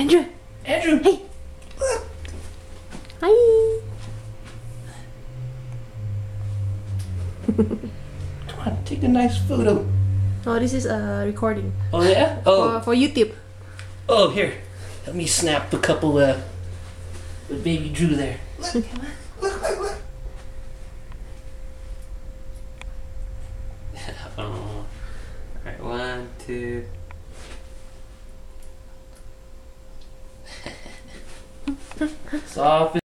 Andrew. Andrew. Hey. Hi. Come on, take a nice photo. Oh, this is a recording Oh yeah. Oh. for, for YouTube. Oh here. Let me snap a couple uh with baby Drew there. Look, look, look, look, look. oh. Alright, one, two. 啥？